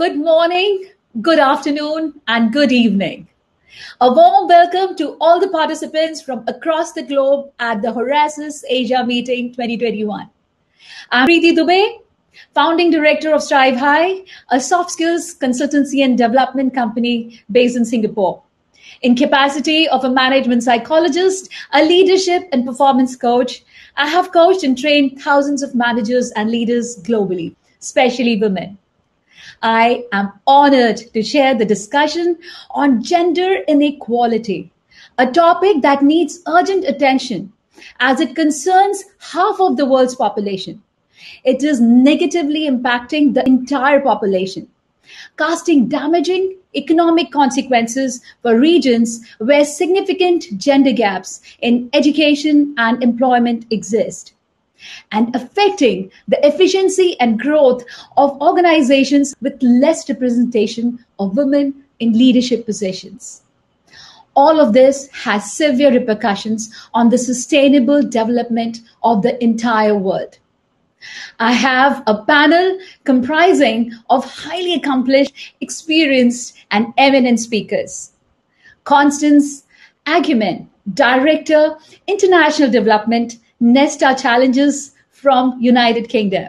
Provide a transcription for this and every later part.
Good morning, good afternoon, and good evening. A warm welcome to all the participants from across the globe at the Horasis Asia Meeting 2021. I'm Preeti Dubey, founding director of Strive High, a soft skills consultancy and development company based in Singapore. In capacity of a management psychologist, a leadership and performance coach, I have coached and trained thousands of managers and leaders globally, especially women. I am honored to share the discussion on gender inequality, a topic that needs urgent attention as it concerns half of the world's population. It is negatively impacting the entire population, casting damaging economic consequences for regions where significant gender gaps in education and employment exist and affecting the efficiency and growth of organizations with less representation of women in leadership positions. All of this has severe repercussions on the sustainable development of the entire world. I have a panel comprising of highly accomplished, experienced, and eminent speakers. Constance Agyeman, Director, International Development, Nesta Challenges from United Kingdom.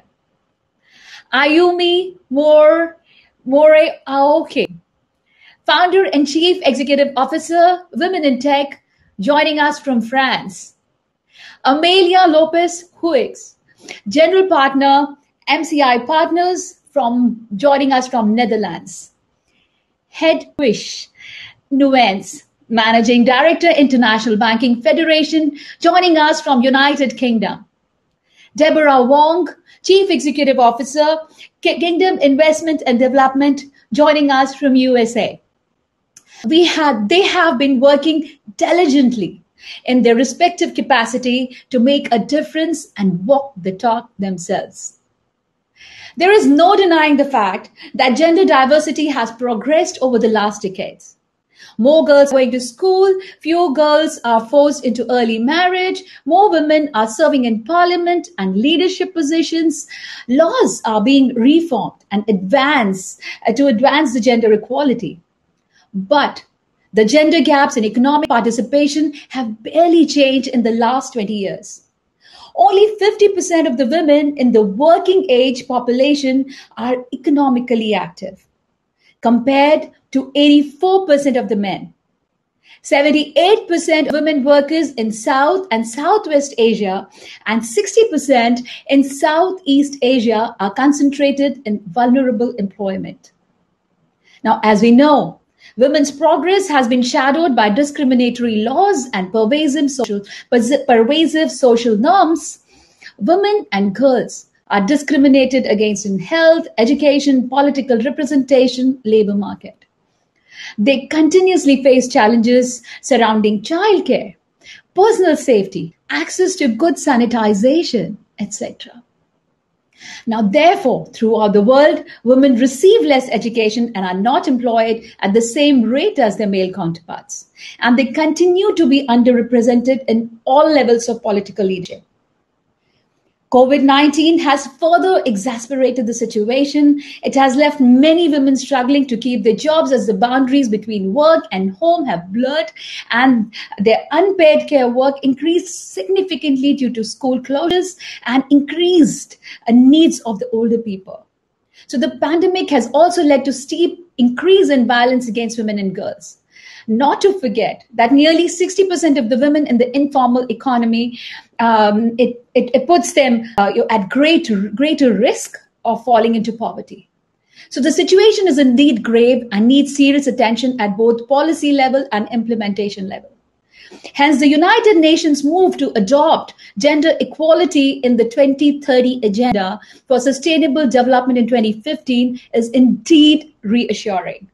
Ayumi More More ah, Aoki, Founder and Chief Executive Officer, Women in Tech, joining us from France. Amelia Lopez Huix, General Partner, MCI Partners, from joining us from Netherlands. Head Wish Nuance, Managing Director, International Banking Federation, joining us from United Kingdom. Deborah Wang, Chief Executive Officer, Kingdom Investment and Development, joining us from USA. We had, they have been working diligently in their respective capacity to make a difference and walk the talk themselves. There is no denying the fact that gender diversity has progressed over the last decades. More girls are going to school, fewer girls are forced into early marriage, more women are serving in parliament and leadership positions. Laws are being reformed and advance uh, to advance the gender equality. But the gender gaps in economic participation have barely changed in the last 20 years. Only 50% of the women in the working age population are economically active, compared to 84% of the men. 78% of women workers in South and Southwest Asia and 60% in Southeast Asia are concentrated in vulnerable employment. Now, as we know, Women's progress has been shadowed by discriminatory laws and pervasive social, pervasive social norms. Women and girls are discriminated against in health, education, political representation, labor market. They continuously face challenges surrounding childcare, personal safety, access to good sanitization, etc. Now, therefore, throughout the world, women receive less education and are not employed at the same rate as their male counterparts. And they continue to be underrepresented in all levels of political leadership. COVID 19 has further exasperated the situation. It has left many women struggling to keep their jobs as the boundaries between work and home have blurred, and their unpaid care work increased significantly due to school closures and increased uh, needs of the older people. So the pandemic has also led to steep increase in violence against women and girls. Not to forget that nearly 60% of the women in the informal economy, um, it, it, it, puts them uh, at great, greater risk of falling into poverty. So the situation is indeed grave and needs serious attention at both policy level and implementation level. Hence, the United Nations move to adopt gender equality in the 2030 Agenda for Sustainable Development in 2015 is indeed reassuring.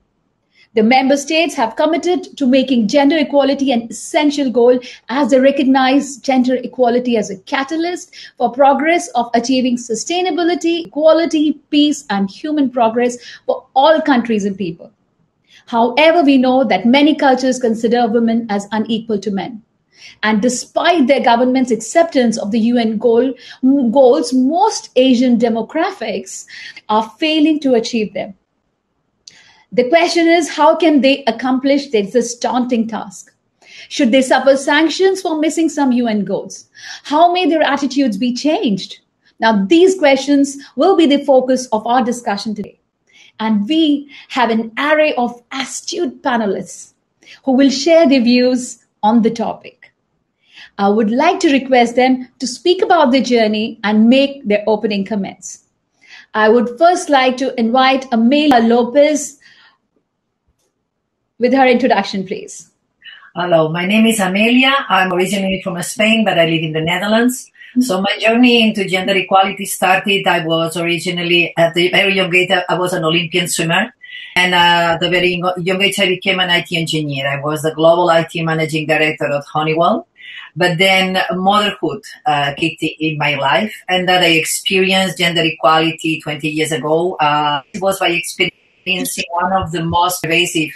The member states have committed to making gender equality an essential goal as they recognize gender equality as a catalyst for progress of achieving sustainability, equality, peace, and human progress for all countries and people. However, we know that many cultures consider women as unequal to men. And despite their government's acceptance of the UN goal, goals, most Asian demographics are failing to achieve them. The question is, how can they accomplish this daunting task? Should they suffer sanctions for missing some UN goals? How may their attitudes be changed? Now, these questions will be the focus of our discussion today. And we have an array of astute panelists who will share their views on the topic. I would like to request them to speak about their journey and make their opening comments. I would first like to invite Amelia Lopez with her introduction, please. Hello, my name is Amelia. I'm originally from Spain, but I live in the Netherlands. So my journey into gender equality started. I was originally at the very young age. I was an Olympian swimmer, and uh, at the very young age, I became an IT engineer. I was the global IT managing director at Honeywell. But then motherhood uh, kicked in my life, and that I experienced gender equality 20 years ago. Uh, it was by experiencing one of the most pervasive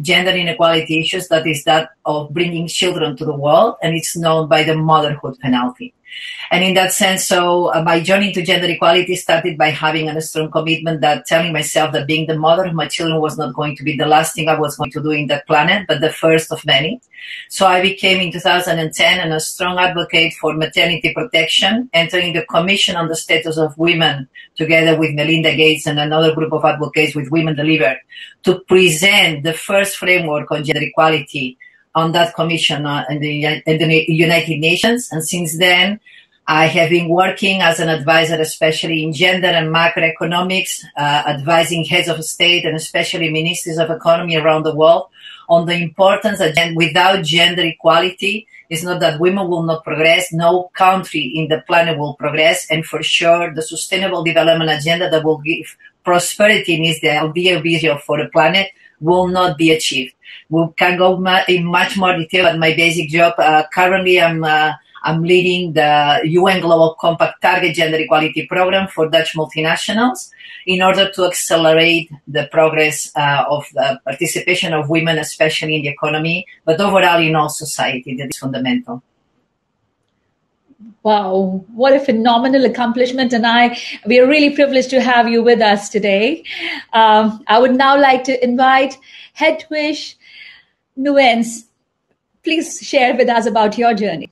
gender inequality issues that is that of bringing children to the world and it's known by the motherhood penalty. And in that sense, so uh, my journey to gender equality started by having a strong commitment that telling myself that being the mother of my children was not going to be the last thing I was going to do in that planet, but the first of many. So I became in 2010 and a strong advocate for maternity protection, entering the Commission on the Status of Women together with Melinda Gates and another group of advocates with Women Delivered to present the first framework on gender equality on that commission uh, in, the, in the United Nations. And since then, I have been working as an advisor, especially in gender and macroeconomics, uh, advising heads of state and especially ministers of economy around the world on the importance that without gender equality, it's not that women will not progress, no country in the planet will progress, and for sure the sustainable development agenda that will give prosperity is the ideal vision for the planet will not be achieved. We can go in much more detail at my basic job. Uh, currently, I'm uh, I'm leading the UN Global Compact Target Gender Equality Program for Dutch multinationals in order to accelerate the progress uh, of the participation of women, especially in the economy, but overall in all society. That is fundamental. Wow, what a phenomenal accomplishment. And I, we are really privileged to have you with us today. Um, I would now like to invite Hedwige Nuyens. Please share with us about your journey.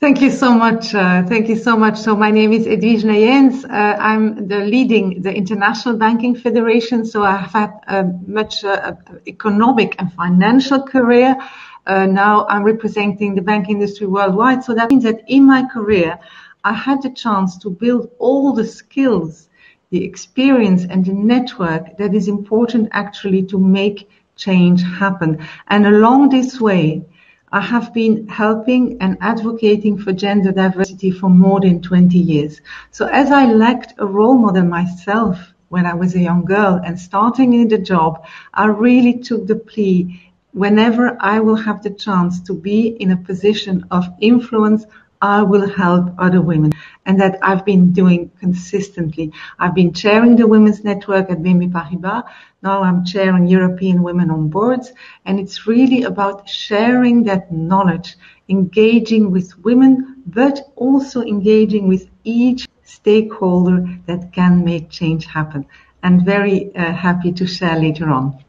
Thank you so much. Uh, thank you so much. So my name is Hedwige Nuyens. Uh, I'm the leading the International Banking Federation. So I have had a much uh, economic and financial career. Uh, now I'm representing the bank industry worldwide. So that means that in my career, I had the chance to build all the skills, the experience and the network that is important actually to make change happen. And along this way, I have been helping and advocating for gender diversity for more than 20 years. So as I lacked a role model myself when I was a young girl and starting in the job, I really took the plea whenever I will have the chance to be in a position of influence, I will help other women. And that I've been doing consistently. I've been chairing the Women's Network at BNP Paribas. Now I'm chairing European Women on Boards. And it's really about sharing that knowledge, engaging with women, but also engaging with each stakeholder that can make change happen. And very uh, happy to share later on.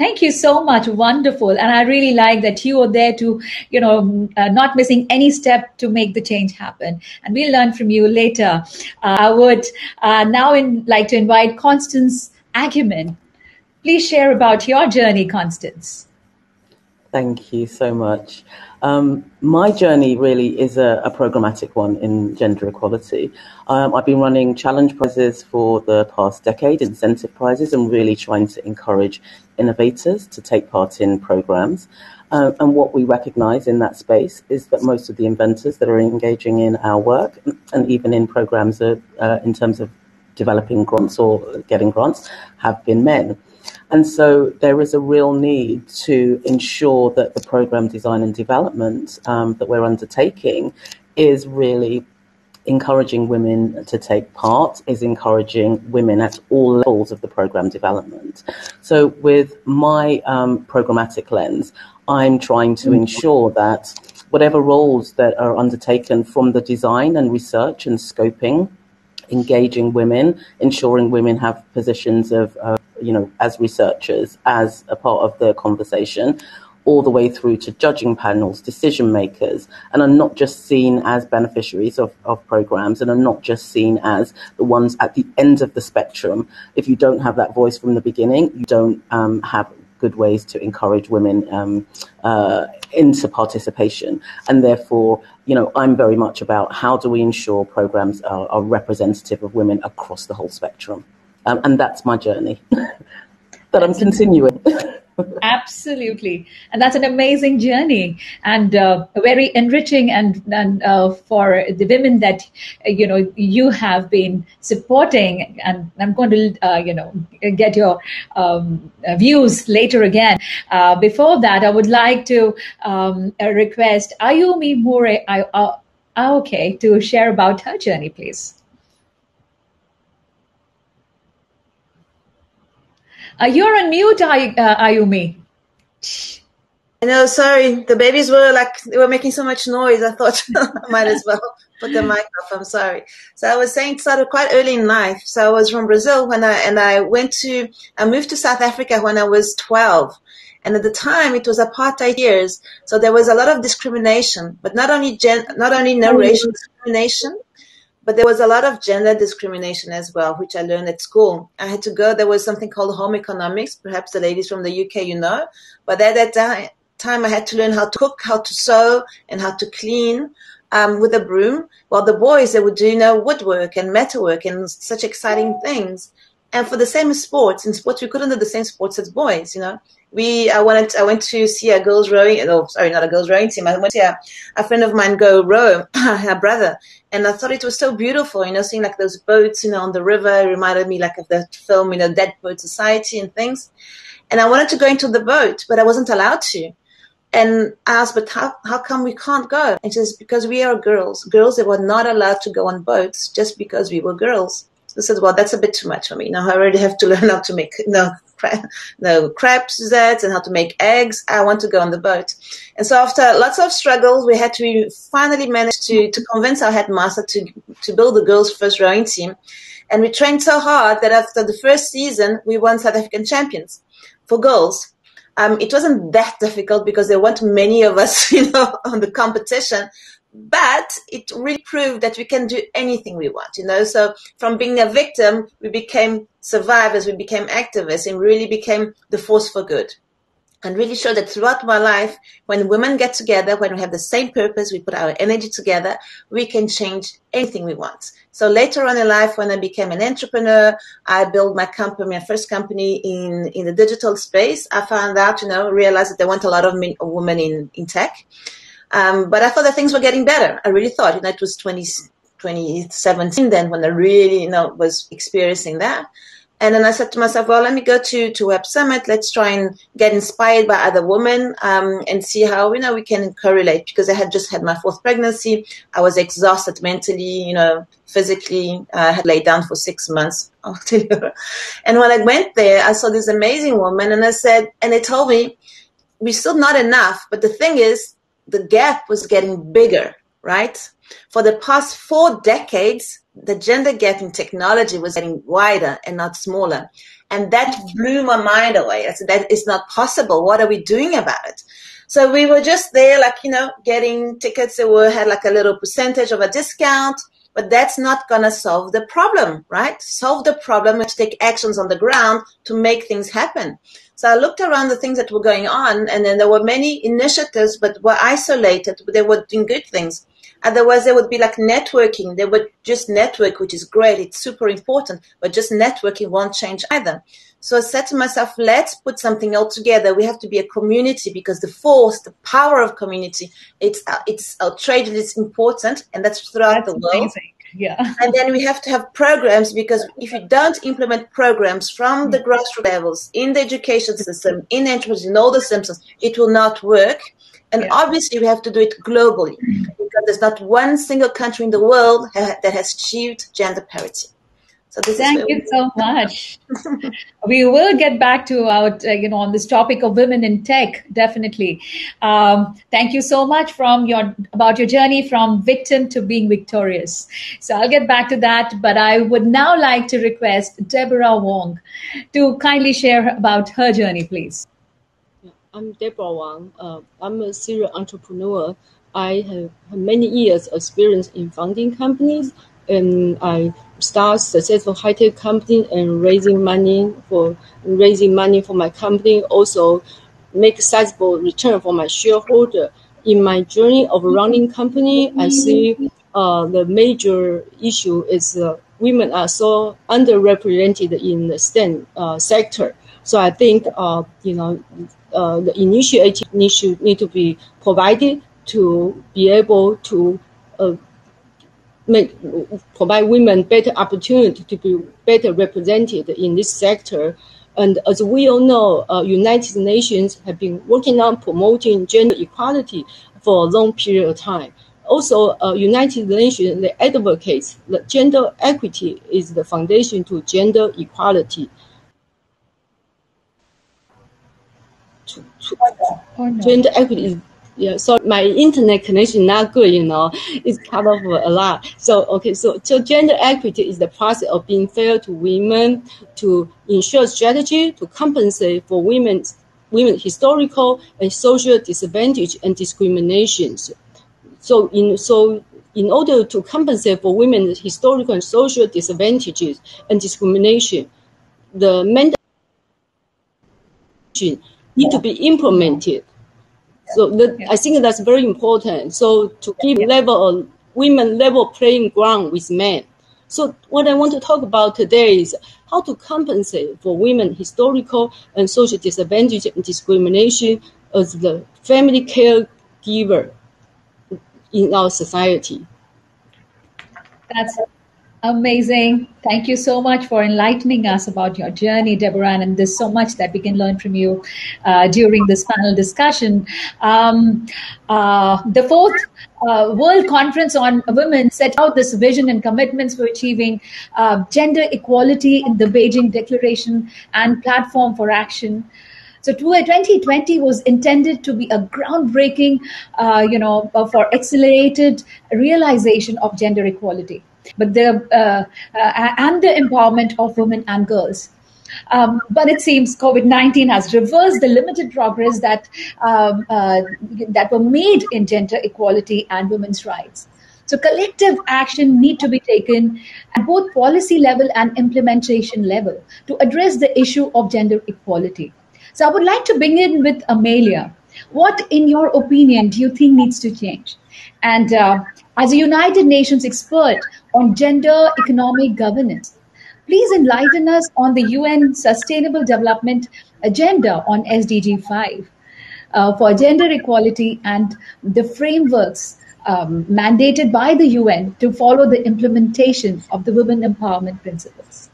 Thank you so much. Wonderful. And I really like that you are there to, you know, uh, not missing any step to make the change happen. And we'll learn from you later. Uh, I would uh, now in, like to invite Constance Agyeman. Please share about your journey, Constance. Thank you so much. Um, my journey really is a, a, programmatic one in gender equality. Um, I've been running challenge prizes for the past decade, incentive prizes, and really trying to encourage innovators to take part in programs. Uh, and what we recognize in that space is that most of the inventors that are engaging in our work and even in programs uh, in terms of developing grants or getting grants have been men. And so there is a real need to ensure that the program design and development um, that we're undertaking is really encouraging women to take part, is encouraging women at all levels of the program development. So with my um, programmatic lens, I'm trying to ensure that whatever roles that are undertaken from the design and research and scoping, engaging women, ensuring women have positions of uh, you know, as researchers, as a part of the conversation, all the way through to judging panels, decision makers, and are not just seen as beneficiaries of, of programs and are not just seen as the ones at the end of the spectrum. If you don't have that voice from the beginning, you don't um, have good ways to encourage women um, uh, into participation. And therefore, you know, I'm very much about how do we ensure programs are, are representative of women across the whole spectrum. Um, and that's my journey that I'm continuing. Absolutely. And that's an amazing journey and uh, very enriching and, and uh, for the women that, you know, you have been supporting. And I'm going to, uh, you know, get your um, views later again. Uh, before that, I would like to um, request Ayumi Moore, uh, Aoki, to share about her journey, please. Uh, you're on mute, Ay- uh, Ayumi. I know, sorry. The babies were like, they were making so much noise. I thought I might as well put the mic off. I'm sorry. So I was saying started quite early in life. So I was from Brazil when I, and I went to, I moved to South Africa when I was 12. And at the time it was apartheid years. So there was a lot of discrimination, but not only gen, not only no racial discrimination, but there was a lot of gender discrimination as well, which I learned at school. I had to go, there was something called home economics. Perhaps the ladies from the UK, you know, but at that time I had to learn how to cook, how to sew and how to clean. Um, with a broom, while the boys they would do you know woodwork and metalwork and such exciting things. And for the same sports, in sports we couldn't do the same sports as boys, you know? We uh, I wanted I went to see a girls rowing oh sorry not a girls rowing team. I went to a, a friend of mine go row her brother. And I thought it was so beautiful you know seeing like those boats you know on the river. Reminded me like of the film you know Dead Poet Society and things. And I wanted to go into the boat but I wasn't allowed to. And I asked but how, how come we can't go? And she says because we are girls. Girls that were not allowed to go on boats just because we were girls so I said, well, that's a bit too much for me. Now I already have to learn how to make, know, no crabs that and how to make eggs. I want to go on the boat. And so after lots of struggles, we had to finally manage to, to convince our headmaster to, to build the girls' first rowing team. And we trained so hard that after the first season, we won South African champions for girls. Um, it wasn't that difficult because there weren't many of us, you know, on the competition, but it really proved that we can do anything we want, you know. So from being a victim, we became survivors, we became activists, and really became the force for good. And really showed that throughout my life, when women get together, when we have the same purpose, we put our energy together, we can change anything we want. So later on in life, when I became an entrepreneur, I built my company, my first company in, in the digital space. I found out, you know, realized that there weren't a lot of men, women in, in tech. Um, but I thought that things were getting better. I really thought, you know, it was 20, 2017 then when I really, you know, was experiencing that. And then I said to myself, well, let me go to, to Web Summit. Let's try and get inspired by other women um, and see how, you know, we can correlate because I had just had my fourth pregnancy. I was exhausted mentally, you know, physically. I had laid down for six months. and when I went there, I saw this amazing woman and I said, and they told me, we're still not enough. But the thing is, the gap was getting bigger, right? For the past four decades, the gender gap in technology was getting wider and not smaller. And that blew my mind away. I said, that is not possible. What are we doing about it? So we were just there, like, you know, getting tickets that were, had like a little percentage of a discount, but that's not going to solve the problem, right? Solve the problem to take actions on the ground to make things happen. So I looked around the things that were going on, and then there were many initiatives, but were isolated. They were doing good things. Otherwise, there would be like networking. They would just network, which is great. It's super important, but just networking won't change either. So I said to myself, let's put something else together. We have to be a community because the force, the power of community, it's uh, it's outrageous, it's important, and that's throughout that's the world. Amazing yeah. And then we have to have programs because if you don't implement programs from the mm. grassroots levels in the education system in enterprise in all the systems it will not work. And yeah. obviously we have to do it globally mm. because there's not one single country in the world ha- that has achieved gender parity So this Thank you so much. we will get back to our, uh, you know, on this topic of women in tech, definitely. Um, thank you so much from your about your journey from victim to being victorious. So I'll get back to that, but I would now like to request Deborah Wang to kindly share about her journey, please. I'm Deborah Wang. Uh, I'm a serial entrepreneur. I have many years experience in founding companies and I start successful high tech company and raising money for raising money for my company. Also, make sizable return for my shareholder. In my journey of running company, I see uh, the major issue is uh, women are so underrepresented in the STEM uh, sector. So I think uh, you know uh, the initiative need, need to be provided to be able to uh, make provide women better opportunity to be better represented in this sector. And as we all know, uh, United Nations have been working on promoting gender equality for a long period of time. Also, uh, United Nations advocates that gender equity is the foundation to gender equality. To, to, oh. Gender equity is yeah, so my internet connection not good, you know, it's cut off a lot. So okay, so so gender equity is the process of being fair to women, to ensure strategy to compensate for women's women historical and social disadvantage and discriminations. So in so in order to compensate for women's historical and social disadvantages and discrimination, the mandate need to be implemented so that, yeah. I think that's very important. So to keep yeah. level women level playing ground with men. So what I want to talk about today is how to compensate for women historical and social disadvantage and discrimination as the family caregiver in our society. That's Amazing. Thank you so much for enlightening us about your journey, Deborah. And there's so much that we can learn from you uh, during this panel discussion. Um, uh, the fourth uh, World Conference on Women set out this vision and commitments for achieving uh, gender equality in the Beijing Declaration and Platform for Action. So 2020 was intended to be a groundbreaking, uh, you know, for accelerated realization of gender equality but the uh, uh, and the empowerment of women and girls. Um, but it seems COVID nineteen has reversed the limited progress that um, uh, that were made in gender equality and women's rights. So collective action need to be taken at both policy level and implementation level to address the issue of gender equality. So I would like to begin with Amelia. What, in your opinion, do you think needs to change? And uh, as a United Nations expert on gender economic governance, please enlighten us on the UN Sustainable Development Agenda on SDG 5 uh, for gender equality and the frameworks um, mandated by the UN to follow the implementation of the women empowerment principles.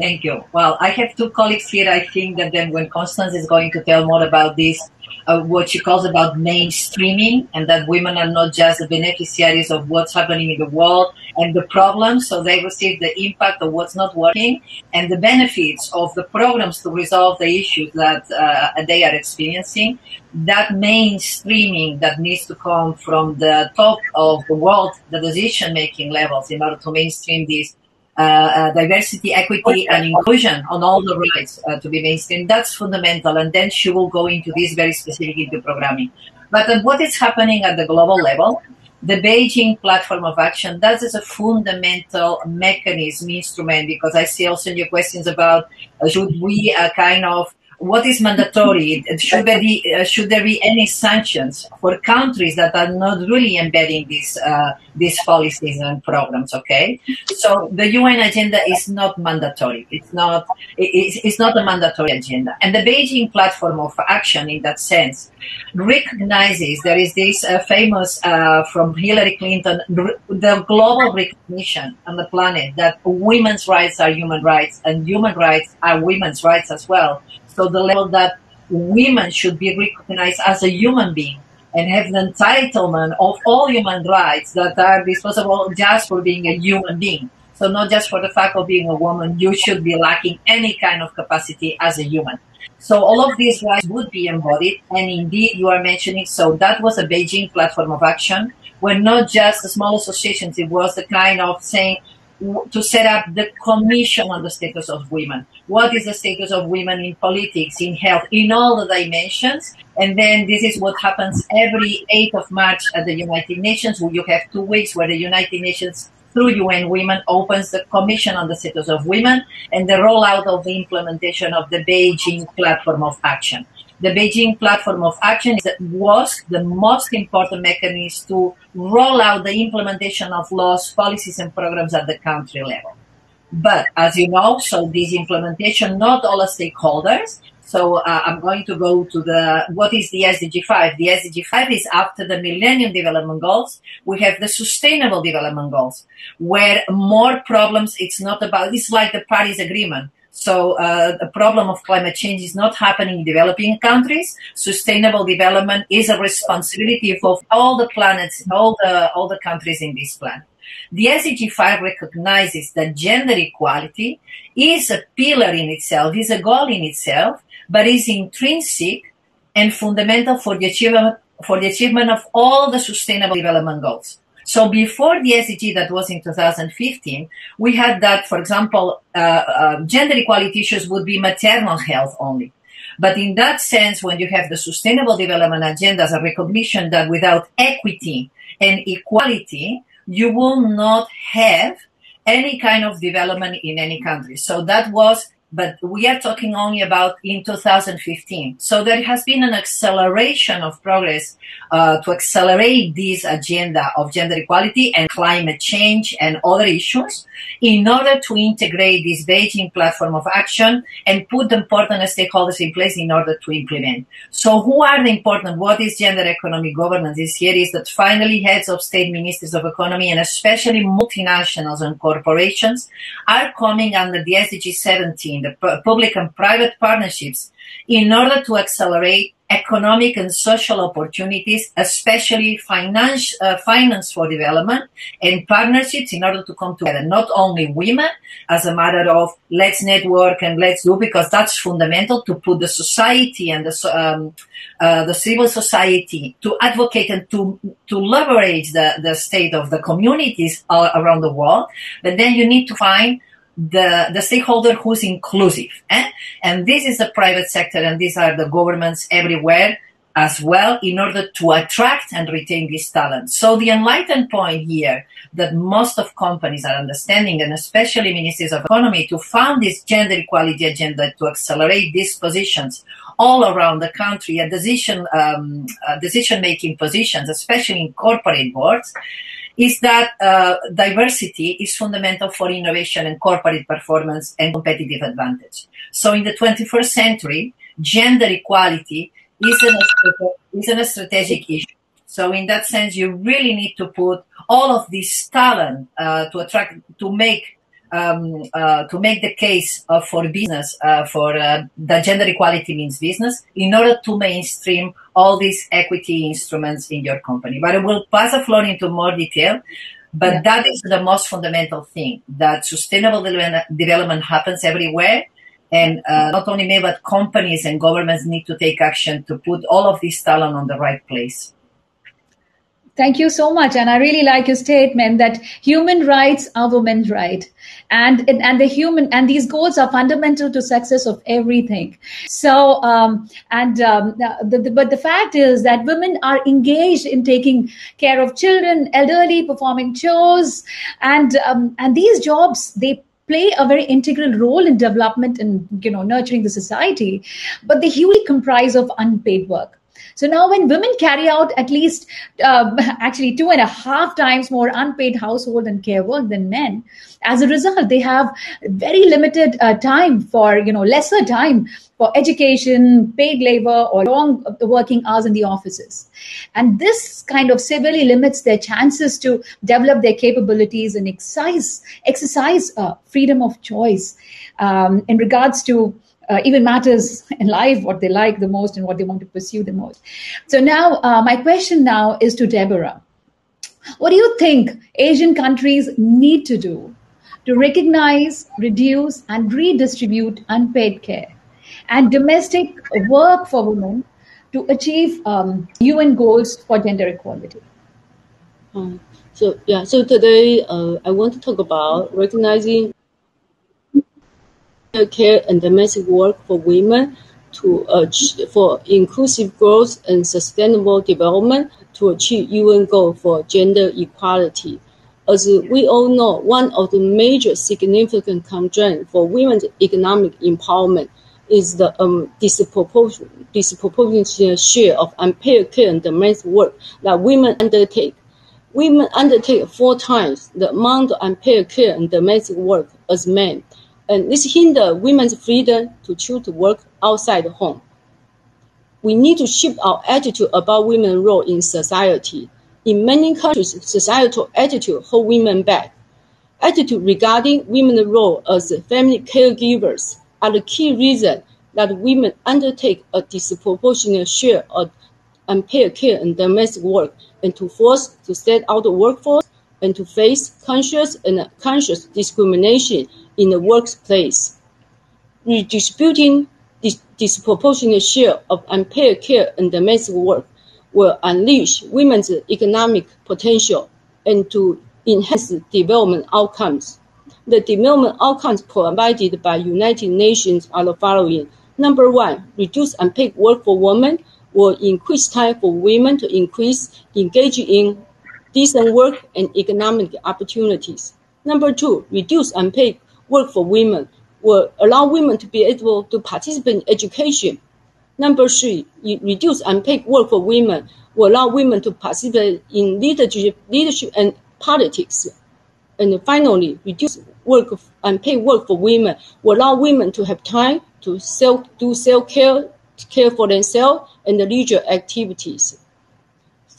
Thank you. Well, I have two colleagues here. I think that then when Constance is going to tell more about this, uh, what she calls about mainstreaming, and that women are not just the beneficiaries of what's happening in the world and the problems, so they receive the impact of what's not working and the benefits of the programs to resolve the issues that uh, they are experiencing. That mainstreaming that needs to come from the top of the world, the decision making levels, in order to mainstream this diversity, equity, and inclusion on all the rights uh, to be mainstream. That's fundamental. And then she will go into this very specific into programming. But what is happening at the global level? The Beijing Platform of Action, that is a fundamental mechanism, instrument, because I see also in your questions about uh, should we uh, kind of what is mandatory? Should there be uh, should there be any sanctions for countries that are not really embedding these uh, these policies and programs? Okay, so the UN agenda is not mandatory. It's not it's, it's not a mandatory agenda, and the Beijing platform of action, in that sense, recognizes there is this uh, famous uh, from Hillary Clinton the global recognition on the planet that women's rights are human rights and human rights are women's rights as well so the level that women should be recognized as a human being and have the entitlement of all human rights that are disposable just for being a human being. So not just for the fact of being a woman, you should be lacking any kind of capacity as a human. So all of these rights would be embodied, and indeed you are mentioning. So that was a Beijing platform of action, where not just the small associations, it was the kind of saying to set up the commission on the status of women. What is the status of women in politics, in health, in all the dimensions? And then this is what happens every 8th of March at the United Nations, where you have two weeks where the United Nations through UN Women opens the Commission on the Status of Women and the rollout of the implementation of the Beijing Platform of Action. The Beijing Platform of Action was the most important mechanism to roll out the implementation of laws, policies, and programs at the country level. But as you know, so this implementation, not all stakeholders, so uh, I'm going to go to the what is the SDG 5. The SDG 5 is after the Millennium Development Goals. We have the Sustainable Development Goals, where more problems. It's not about. It's like the Paris Agreement. So uh, the problem of climate change is not happening in developing countries. Sustainable development is a responsibility for all the planets, all the all the countries in this planet. The SDG 5 recognizes that gender equality is a pillar in itself, is a goal in itself, but is intrinsic and fundamental for the achievement for the achievement of all the sustainable development goals. So before the SDG that was in 2015, we had that, for example, uh, uh, gender equality issues would be maternal health only. But in that sense, when you have the sustainable development agenda as a recognition that without equity and equality, you will not have any kind of development in any country. So that was but we are talking only about in 2015. So there has been an acceleration of progress uh, to accelerate this agenda of gender equality and climate change and other issues in order to integrate this Beijing platform of action and put the important stakeholders in place in order to implement. So who are the important? What is gender economic governance? This here is that finally heads of state ministers of economy and especially multinationals and corporations are coming under the SDG 17 the public and private partnerships in order to accelerate economic and social opportunities, especially finance, uh, finance for development and partnerships in order to come together. Not only women as a matter of let's network and let's do because that's fundamental to put the society and the, um, uh, the civil society to advocate and to, to leverage the, the state of the communities all around the world. But then you need to find the, the stakeholder who's inclusive. Eh? And this is the private sector and these are the governments everywhere as well in order to attract and retain this talent. So the enlightened point here that most of companies are understanding and especially ministries of economy to found this gender equality agenda to accelerate these positions all around the country at decision um, decision making positions, especially in corporate boards, is that uh, diversity is fundamental for innovation and corporate performance and competitive advantage. So in the 21st century, gender equality is an, is an strategic issue. So in that sense, you really need to put all of this talent uh, to attract, to make um, uh, to make the case uh, for business uh, for uh, that gender equality means business in order to mainstream all these equity instruments in your company. But I will pass the floor into more detail. But yeah. that is the most fundamental thing that sustainable development happens everywhere. And uh, not only me, but companies and governments need to take action to put all of this talent on the right place. Thank you so much. And I really like your statement that human rights are women's right. And, and the human, and these goals are fundamental to success of everything. So, um, and, um, the, the, but the fact is that women are engaged in taking care of children, elderly, performing chores, and, um, and these jobs, they play a very integral role in development and you know nurturing the society but they hugely comprise of unpaid work so now, when women carry out at least uh, actually two and a half times more unpaid household and care work than men, as a result, they have very limited uh, time for you know lesser time for education, paid labor, or long working hours in the offices. And this kind of severely limits their chances to develop their capabilities and exercise exercise uh, freedom of choice um, in regards to uh, even matters in life what they like the most and what they want to pursue the most. So now, uh, my question now is to Deborah. What do you think Asian countries need to do to recognize, reduce, and redistribute unpaid care, and domestic work for women to achieve um, UN goals for gender equality. Um, so yeah, so today uh, I want to talk about recognizing care and domestic work for women to for inclusive growth and sustainable development to achieve UN goal for gender equality. As we all know, one of the major significant constraints for women's economic empowerment is the um, disproportionate, disproportionate share of unpaid care and domestic work that women undertake. Women undertake four times the amount of unpaid care and domestic work as men, and this hinders women's freedom to choose to work outside the home. We need to shift our attitude about women's role in society. In many countries, societal attitude hold women back. Attitude regarding women's role as family caregivers are the key reason that women undertake a disproportionate share of unpaid care and domestic work and to force to stay out the workforce and to face conscious and unconscious discrimination in the workplace. Redistributing this disproportionate share of unpaid care and domestic work will unleash women's economic potential and to enhance development outcomes. The development outcomes provided by United Nations are the following. Number one, reduce unpaid work for women will increase time for women to increase engaging in decent work and economic opportunities. Number two, reduce unpaid work for women will allow women to be able to participate in education. Number three, reduce unpaid work for women will allow women to participate in leadership, leadership and politics. And finally, reduce work unpaid work for women will allow women to have time to self do self care, care for themselves and the leisure activities.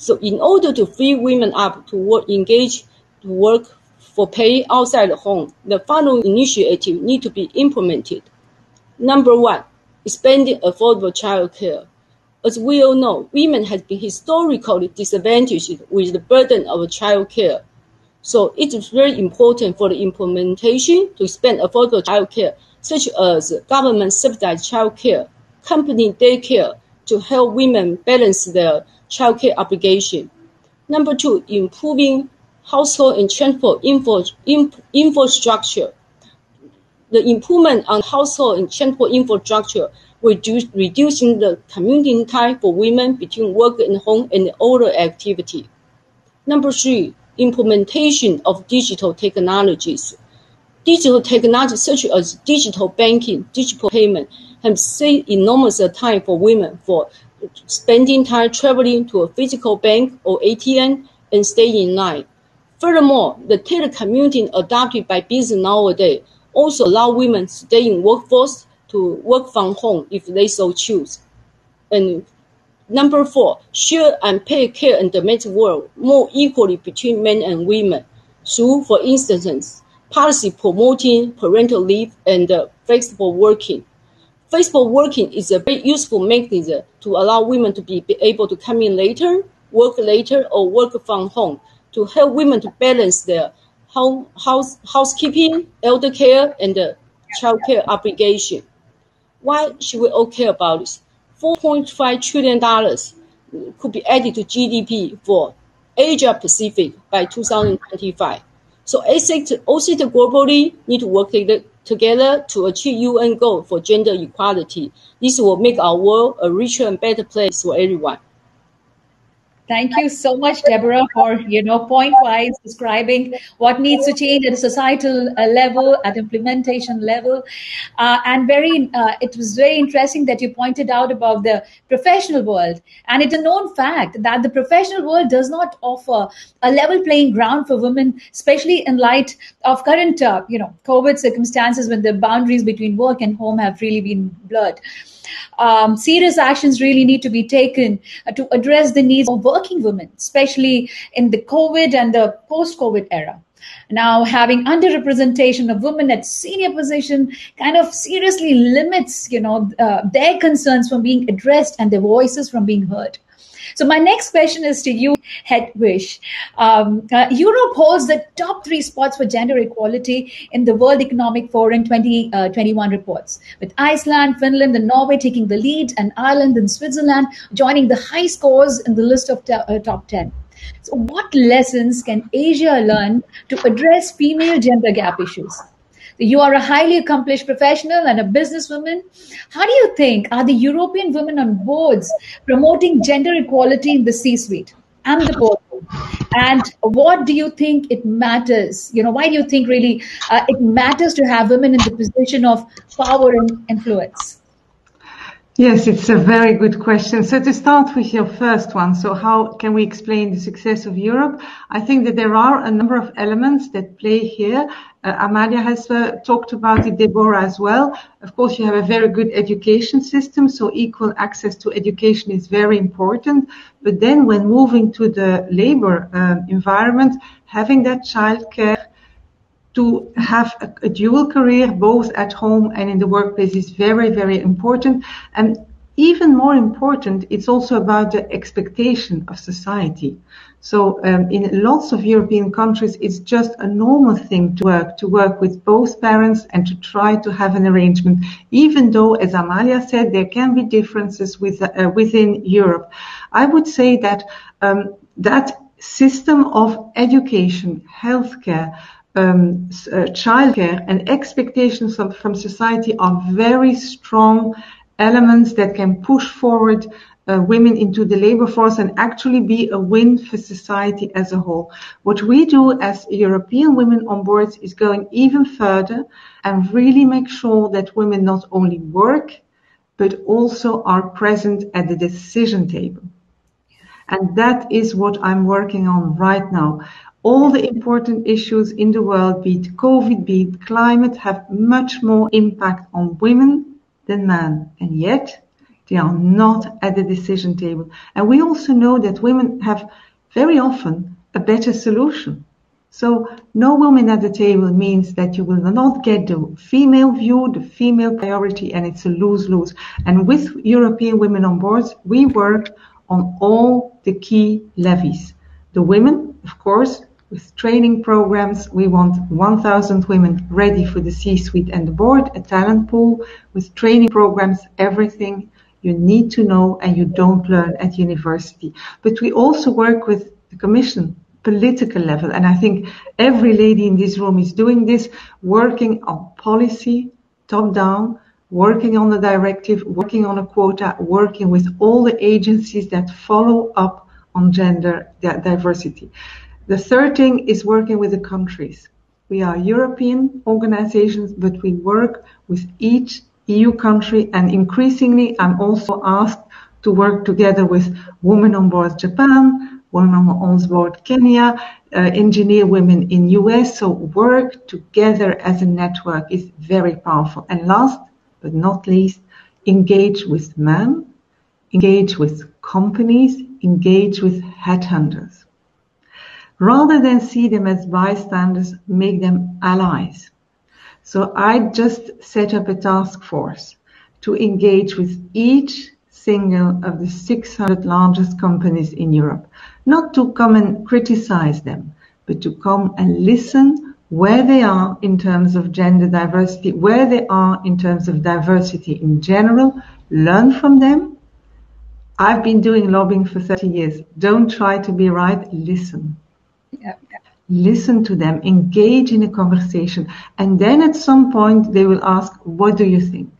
So, in order to free women up to work, engage to work for pay outside the home, the following initiatives need to be implemented. Number one, expanding affordable child care. As we all know, women have been historically disadvantaged with the burden of child care. So it is very important for the implementation to expand affordable child care, such as government subsidized child care, company daycare, to help women balance their child care obligation. Number two, improving household and transport info, infrastructure. The improvement on household and transport infrastructure reduce, reducing the commuting time for women between work and home and other activity. Number three, implementation of digital technologies. Digital technologies such as digital banking, digital payment have saved enormous time for women for spending time traveling to a physical bank or ATM and staying in line. Furthermore, the telecommuting adopted by business nowadays also allow women to stay in workforce to work from home if they so choose. And number four, share unpaid care and domestic work more equally between men and women through, for instance, policy promoting parental leave and uh, flexible working. Flexible working is a very useful mechanism to allow women to be, be able to come in later, work later, or work from home to help women to balance their home, house, housekeeping, elder care, and the child care obligation. Why should we all care about this? $4.5 trillion could be added to GDP for Asia Pacific by 2025. So ASEC, ASEC globally need to work together to achieve UN goal for gender equality. This will make our world a richer and better place for everyone. Thank you so much, Deborah, for you know point-wise describing what needs to change at a societal uh, level, at implementation level, uh, and very. Uh, it was very interesting that you pointed out about the professional world, and it's a known fact that the professional world does not offer a level playing ground for women, especially in light of current, uh, you know, COVID circumstances when the boundaries between work and home have really been blurred um, serious actions really need to be taken uh, to address the needs of working women, especially in the COVID and the post-COVID era. Now, having underrepresentation of women at senior position kind of seriously limits, you know, uh, their concerns from being addressed and their voices from being heard. So my next question is to you, Hedwige. Um, uh, Europe holds the top three spots for gender equality in the World Economic Forum 2021 uh, reports, with Iceland, Finland, and Norway taking the lead, and Ireland and Switzerland joining the high scores in the list of uh, top 10. So, what lessons can Asia learn to address female gender gap issues? You are a highly accomplished professional and a businesswoman. How do you think are the European women on boards promoting gender equality in the C-suite and the board? And what do you think it matters? You know, why do you think really uh, it matters to have women in the position of power and influence? Yes, it's a very good question. So to start with your first one, so how can we explain the success of Europe? I think that there are a number of elements that play here. Uh, Amalia has uh, talked about it, Deborah as well. Of course, you have a very good education system, so equal access to education is very important. But then when moving to the labor uh, environment, having that childcare to have a, a, dual career both at home and in the workplace is very, very important. And even more important, it's also about the expectation of society. So um, in lots of European countries, it's just a normal thing to work, to work with both parents and to try to have an arrangement, even though, as Amalia said, there can be differences with, uh, within Europe. I would say that um, that system of education, healthcare, um, uh, childcare and expectations of, from society are very strong elements that can push forward uh, women into the labor force and actually be a win for society as a whole. What we do as European women on boards is going even further and really make sure that women not only work, but also are present at the decision table. And that is what I'm working on right now all the important issues in the world, be it COVID, be it climate, have much more impact on women than men. And yet, they are not at the decision table. And we also know that women have very often a better solution. So no woman at the table means that you will not get the female view, the female priority, and it's a lose-lose. And with European women on boards, we work on all the key levies. The women, of course, with training programs, we want 1,000 women ready for the C-suite and the board, a talent pool with training programs, everything you need to know and you don't learn at university. But we also work with the commission, political level. And I think every lady in this room is doing this, working on policy, top down, working on the directive, working on a quota, working with all the agencies that follow up on gender diversity. The third thing is working with the countries. We are European organizations, but we work with each EU country and increasingly I'm also asked to work together with Women on Board Japan, Women on Board Kenya, uh, engineer women in US. So work together as a network is very powerful. And last but not least, engage with men, engage with companies, engage with headhunters rather than see them as bystanders, make them allies. So I just set up a task force to engage with each single of the 600 largest companies in Europe, not to come and criticize them, but to come and listen where they are in terms of gender diversity, where they are in terms of diversity in general, learn from them. I've been doing lobbying for 30 years. Don't try to be right, listen. Listen to them, engage in a conversation, and then at some point they will ask, What do you think?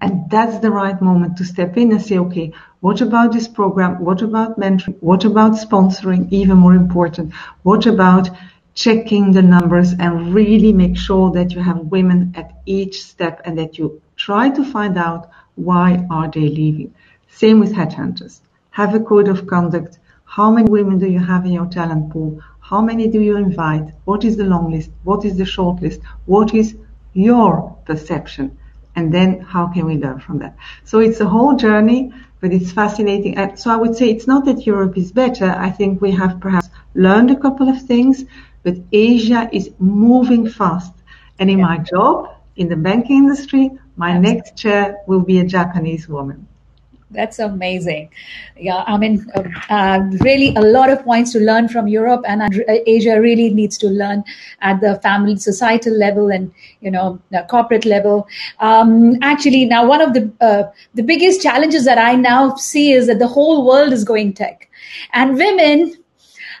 And that's the right moment to step in and say, okay, what about this program? What about mentoring? What about sponsoring? Even more important, what about checking the numbers and really make sure that you have women at each step and that you try to find out why are they leaving. Same with headhunters. Have a code of conduct. How many women do you have in your talent pool? How many do you invite? What is the long list? What is the short list? What is your perception? And then how can we learn from that? So it's a whole journey, but it's fascinating. And so I would say it's not that Europe is better. I think we have perhaps learned a couple of things, but Asia is moving fast. And in yeah. my job in the banking industry, my next chair will be a Japanese woman. That's amazing. Yeah, I mean, uh, uh, really a lot of points to learn from Europe and uh, Asia really needs to learn at the family, societal level and, you know, corporate level. Um, actually, now one of the, uh, the biggest challenges that I now see is that the whole world is going tech and women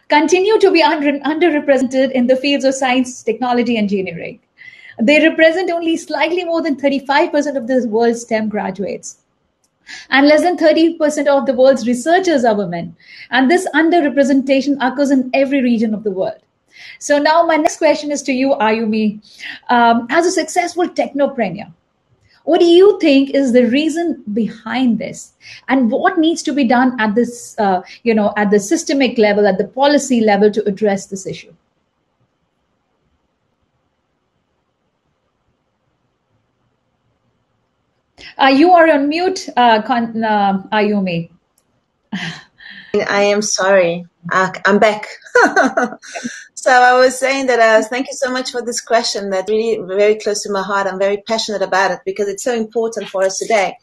continue to be under, underrepresented in the fields of science, technology, engineering. They represent only slightly more than 35% of the world's STEM graduates and less than 30% of the world's researchers are women. And this underrepresentation occurs in every region of the world. So now my next question is to you, Ayumi. Um, as a successful technopreneur, what do you think is the reason behind this, and what needs to be done at this, uh, you know, at the systemic level, at the policy level, to address this issue? Uh, you are on mute, uh, Con- uh, Ayumi. I am sorry. Uh, I'm back. so I was saying that uh, thank you so much for this question. That's really very close to my heart. I'm very passionate about it because it's so important for us today.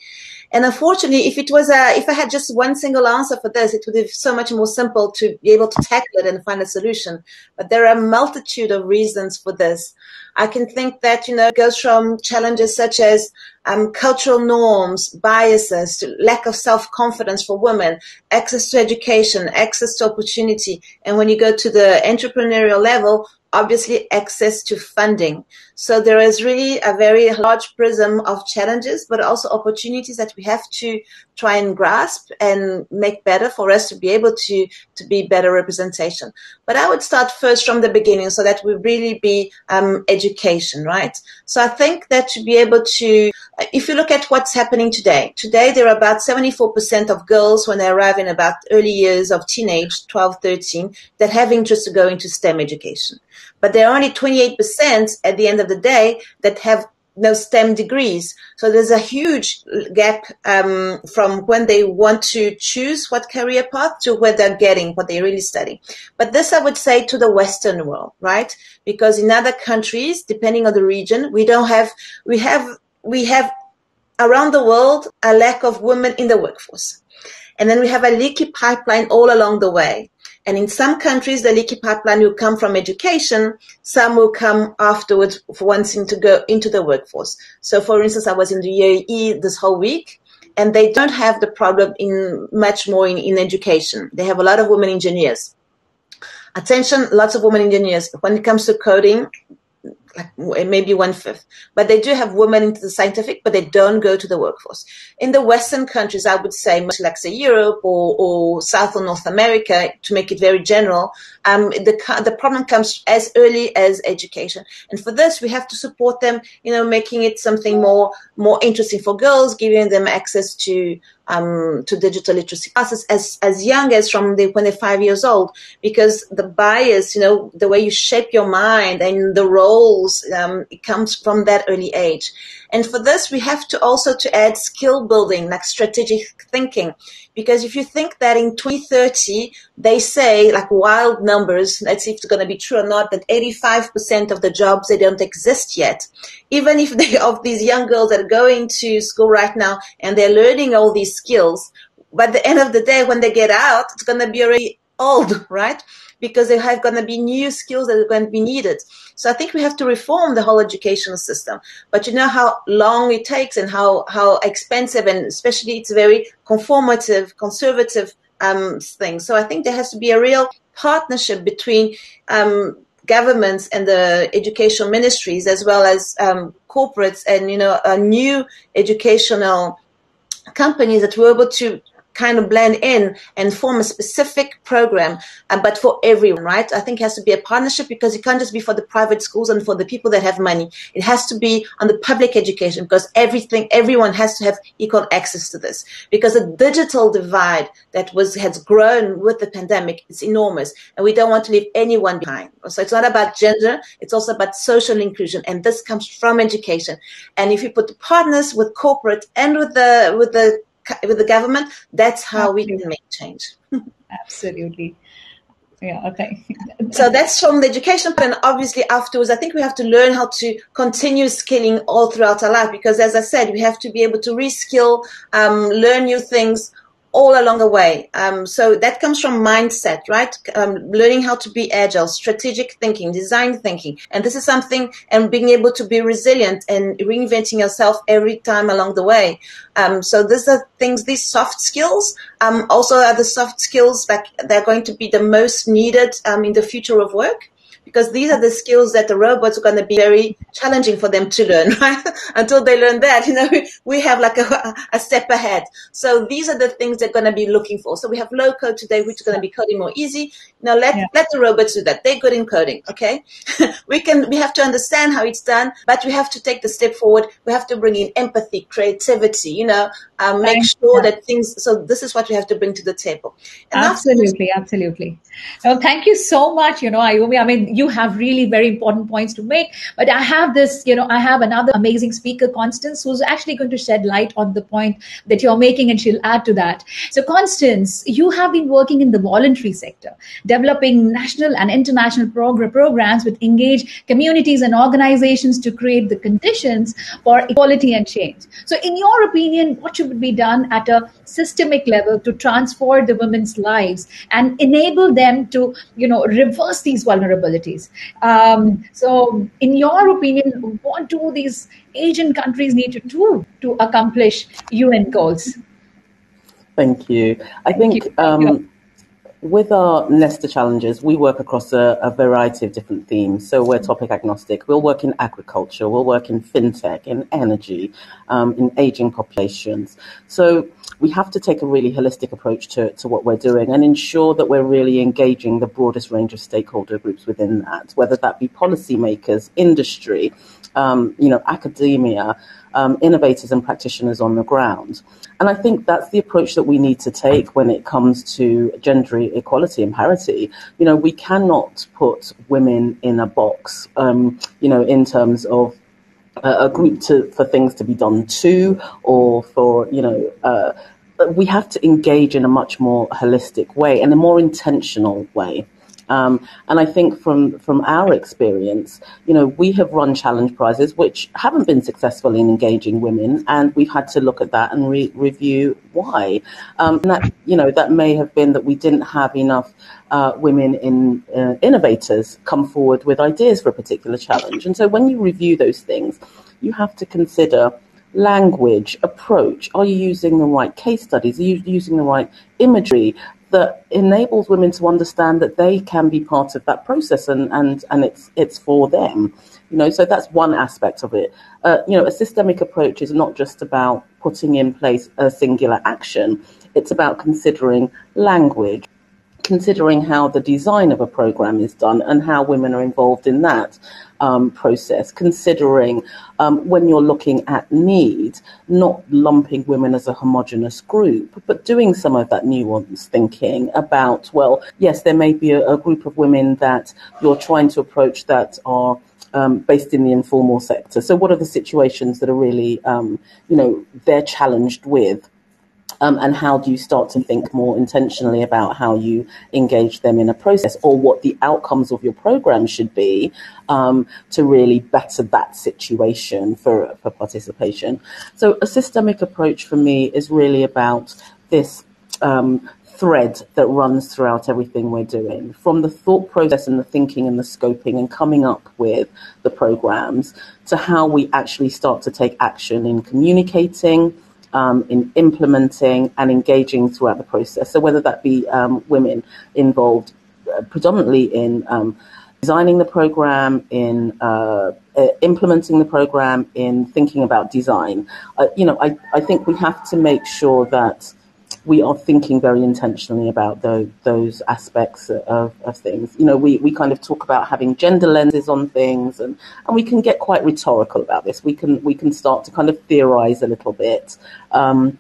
And unfortunately, if it was a, if I had just one single answer for this, it would be so much more simple to be able to tackle it and find a solution. But there are a multitude of reasons for this. I can think that, you know, it goes from challenges such as um, cultural norms, biases, lack of self-confidence for women, access to education, access to opportunity. And when you go to the entrepreneurial level, obviously access to funding. So there is really a very large prism of challenges, but also opportunities that we have to try and grasp and make better for us to be able to, to be better representation. But I would start first from the beginning so that we really be um, education, right? So I think that to be able to, if you look at what's happening today, today there are about 74% of girls when they arrive in about early years of teenage, 12, 13, that have interest to go into STEM education. But there are only 28% at the end of the day that have no STEM degrees. So there's a huge gap um, from when they want to choose what career path to where they're getting what they really study. But this I would say to the Western world, right? Because in other countries, depending on the region, we don't have, we have, we have around the world a lack of women in the workforce. And then we have a leaky pipeline all along the way. And in some countries, the leaky pipeline will come from education. Some will come afterwards for wanting to go into the workforce. So for instance, I was in the UAE this whole week and they don't have the problem in much more in, in education. They have a lot of women engineers. Attention, lots of women engineers. When it comes to coding, like maybe one fifth. But they do have women into the scientific, but they don't go to the workforce. In the Western countries, I would say, much like say Europe or, or South or North America, to make it very general, um, the the problem comes as early as education. And for this, we have to support them, you know, making it something more more interesting for girls, giving them access to um, to digital literacy classes as, as young as from the, when they're five years old, because the bias, you know, the way you shape your mind and the um, it comes from that early age. And for this, we have to also to add skill building, like strategic thinking. Because if you think that in 2030, they say like wild numbers, let's see if it's going to be true or not, that 85% of the jobs, they don't exist yet. Even if they, of these young girls that are going to school right now and they're learning all these skills, at the end of the day, when they get out, it's going to be already old, right? because there have going to be new skills that are going to be needed. So I think we have to reform the whole educational system. But you know how long it takes and how, how expensive and especially it's very conformative, conservative um, thing. So I think there has to be a real partnership between um, governments and the educational ministries as well as um, corporates and you know a new educational companies that were able to kind of blend in and form a specific program, uh, but for everyone, right? I think it has to be a partnership because it can't just be for the private schools and for the people that have money. It has to be on the public education because everything, everyone has to have equal access to this because the digital divide that was, has grown with the pandemic is enormous and we don't want to leave anyone behind. So it's not about gender. It's also about social inclusion. And this comes from education. And if you put the partners with corporate and with the, with the with the government, that's how Absolutely. we can make change. Absolutely. Yeah, okay. so that's from the education. And obviously, afterwards, I think we have to learn how to continue skilling all throughout our life because, as I said, we have to be able to reskill, um, learn new things all along the way. Um, so that comes from mindset, right? Um, learning how to be agile, strategic thinking, design thinking. And this is something, and being able to be resilient and reinventing yourself every time along the way. Um, so these are things, these soft skills, um, also are the soft skills that they're going to be the most needed um, in the future of work because these are the skills that the robots are going to be very challenging for them to learn, right? Until they learn that, you know, we have like a, a step ahead. So these are the things they're going to be looking for. So we have low code today, which is going to be coding more easy. Now let, yeah. let the robots do that. They're good in coding. Okay. we can, we have to understand how it's done, but we have to take the step forward. We have to bring in empathy, creativity, you know, um, make sure that things, so this is what we have to bring to the table. And absolutely. Absolutely. Well, thank you so much. You know, Ayumi, I mean, you have really very important points to make. But I have this, you know, I have another amazing speaker, Constance, who's actually going to shed light on the point that you're making, and she'll add to that. So, Constance, you have been working in the voluntary sector, developing national and international prog- programs with engaged communities and organizations to create the conditions for equality and change. So, in your opinion, what should be done at a systemic level to transform the women's lives and enable them to, you know, reverse these vulnerabilities? Um, so, in your opinion, what do these Asian countries need to do to accomplish UN goals? Thank you. I Thank think you. Um, with our Nesta challenges, we work across a, a, variety of different themes. So we're topic agnostic. We'll work in agriculture, we'll work in fintech, in energy, um, in aging populations. So we have to take a really holistic approach to, to what we're doing and ensure that we're really engaging the broadest range of stakeholder groups within that, whether that be policymakers, industry, um, you know, academia, um, innovators and practitioners on the ground. And I think that's the approach that we need to take when it comes to gender equality and parity. You know, we cannot put women in a box, um, you know, in terms of a group to for things to be done to, or for you know. Uh, we have to engage in a much more holistic way and a more intentional way. Um, and I think from from our experience, you know, we have run challenge prizes which haven't been successful in engaging women, and we've had to look at that and re- review why. Um, and that you know that may have been that we didn't have enough uh, women in uh, innovators come forward with ideas for a particular challenge. And so when you review those things, you have to consider language, approach. Are you using the right case studies? Are you using the right imagery? That enables women to understand that they can be part of that process and, and, and it's it's for them. You know, so that's one aspect of it. Uh, you know, a systemic approach is not just about putting in place a singular action. It's about considering language, considering how the design of a program is done and how women are involved in that um, process, considering um, when you're looking at need, not lumping women as a homogenous group, but doing some of that nuanced thinking about, well, yes, there may be a, a group of women that you're trying to approach that are um, based in the informal sector. So, what are the situations that are really, um, you know, they're challenged with? Um, and how do you start to think more intentionally about how you engage them in a process or what the outcomes of your program should be um, to really better that situation for, for participation. So a systemic approach for me is really about this um, thread that runs throughout everything we're doing from the thought process and the thinking and the scoping and coming up with the programs to how we actually start to take action in communicating um, in implementing and engaging throughout the process. So whether that be um, women involved uh, predominantly in um, designing the program, in uh, uh, implementing the program, in thinking about design. Uh, you know, I, I think we have to make sure that we are thinking very intentionally about those, those aspects of, of things. You know, we, we kind of talk about having gender lenses on things, and, and we can get quite rhetorical about this. We can we can start to kind of theorize a little bit, um,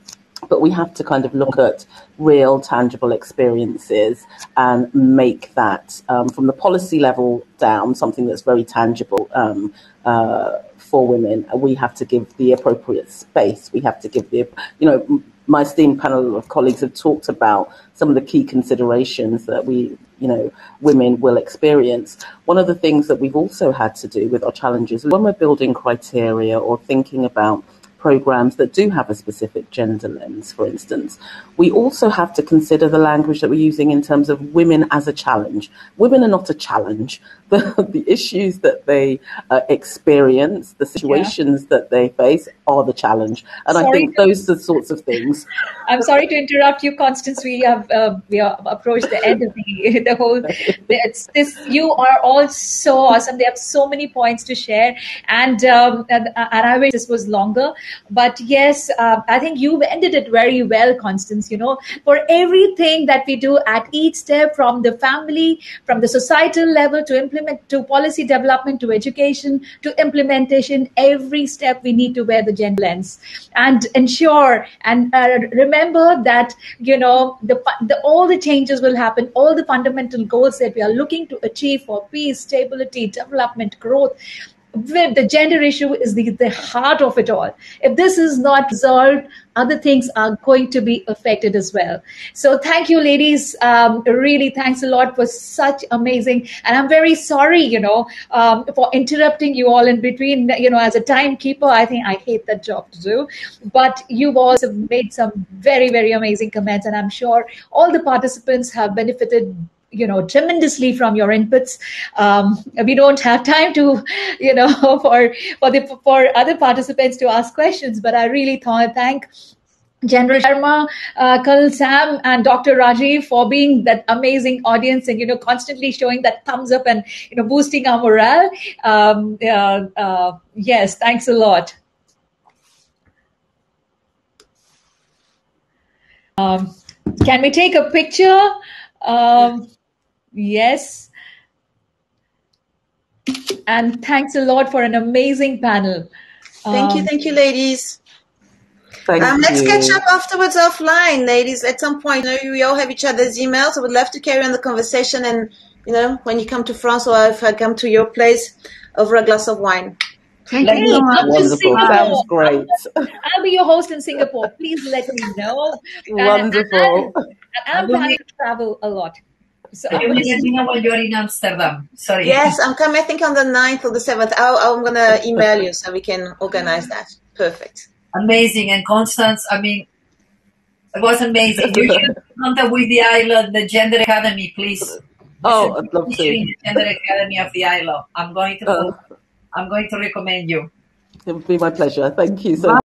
but we have to kind of look at real, tangible experiences and make that um, from the policy level down something that's very tangible. Um, uh, for women, we have to give the appropriate space. We have to give the, you know, my esteemed panel of colleagues have talked about some of the key considerations that we, you know, women will experience. One of the things that we've also had to do with our challenges when we're building criteria or thinking about programs that do have a specific gender lens, for instance. We also have to consider the language that we're using in terms of women as a challenge. Women are not a challenge. The, the issues that they uh, experience, the situations yeah. that they face are the challenge. And sorry I think to, those are the sorts of things. I'm sorry to interrupt you, Constance. We have uh, we have approached the end of the, the whole. It's this. You are all so awesome. They have so many points to share, and um, and, and I wish this was longer. But yes, uh, I think you've ended it very well, Constance. You know, for everything that we do at each step, from the family, from the societal level to implement to policy development to education to implementation, every step we need to wear the gender lens and ensure and uh, remember that you know the, the all the changes will happen. All the fundamental goals that we are looking to achieve for peace, stability, development, growth the gender issue is the, the heart of it all. If this is not resolved, other things are going to be affected as well. So thank you, ladies. Um, really, thanks a lot for such amazing. And I'm very sorry, you know, um, for interrupting you all in between. You know, as a timekeeper, I think I hate that job to do. But you've also made some very, very amazing comments, and I'm sure all the participants have benefited you know tremendously from your inputs um, we don't have time to you know for for the for other participants to ask questions but i really thought thank General Sharma, uh, Sam, and Dr. Rajiv for being that amazing audience and you know constantly showing that thumbs up and you know boosting our morale. Um, uh, uh, yes, thanks a lot. Um, can we take a picture? Um, Yes. And thanks a lot for an amazing panel. Thank um, you. Thank you, ladies. Thank um, let's catch up afterwards offline, ladies. At some point, you know, we all have each other's emails. I would love to carry on the conversation. And, you know, when you come to France or if I come to your place, over a glass of wine. Thank you so much. Wonderful. Sounds great. I'll be your host in Singapore. Please let me know. Wonderful. And, and I'm planning to travel a lot. So you will let me know when you're in Amsterdam. Sorry. Yes, I'm coming. I think on the 9th or the 7th. i am going to email you so we can organize that. Perfect. Amazing. And Constance, I mean, it was amazing. You should contact with the ILO, the Gender Academy, please. Oh, I'd love to. Gender Academy of the ILO. I'm going to. Oh. I'm going to recommend you. It would be my pleasure. Thank you so much.